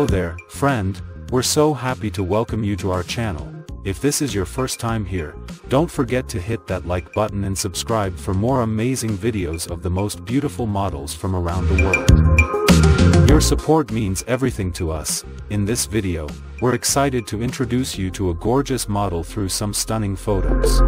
Hello there, friend, we're so happy to welcome you to our channel. If this is your first time here, don't forget to hit that like button and subscribe for more amazing videos of the most beautiful models from around the world. Your support means everything to us. In this video, we're excited to introduce you to a gorgeous model through some stunning photos.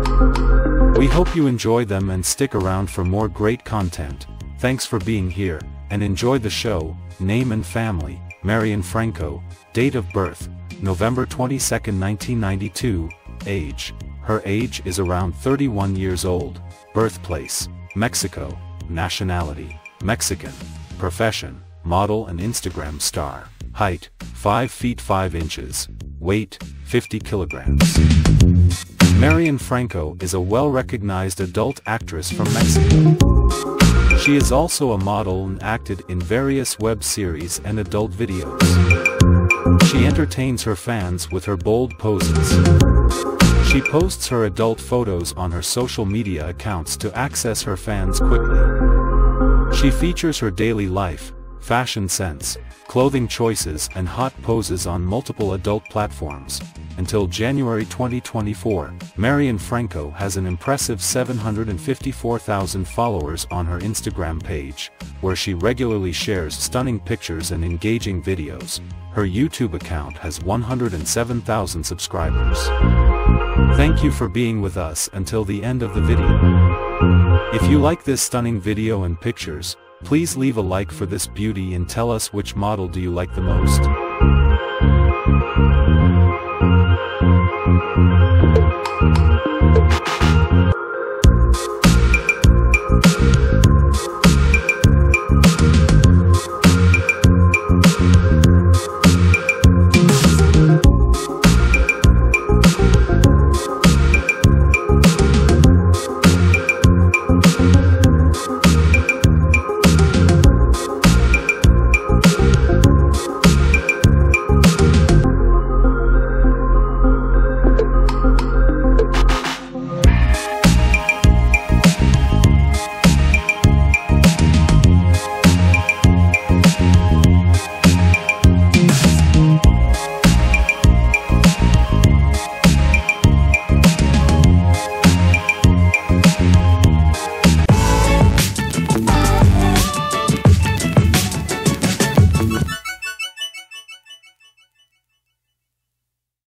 We hope you enjoy them and stick around for more great content. Thanks for being here, and enjoy the show. Name and family, Marian Franco, date of birth, November 22, 1992, age, her age is around 31 years old, birthplace, Mexico, nationality, Mexican, profession, model and Instagram star, height, 5 feet 5 inches, weight, 50 kilograms. Marian Franco is a well-recognized adult actress from Mexico. She is also a model and acted in various web series and adult videos. She entertains her fans with her bold poses. She posts her adult photos on her social media accounts to access her fans quickly. She features her daily life, fashion sense, clothing choices and hot poses on multiple adult platforms. Until January 2024, Marian Franco has an impressive 754,000 followers on her Instagram page, where she regularly shares stunning pictures and engaging videos. Her YouTube account has 107,000 subscribers. Thank you for being with us until the end of the video. If you like this stunning video and pictures, Please leave a like for this beauty and tell us which model do you like the most.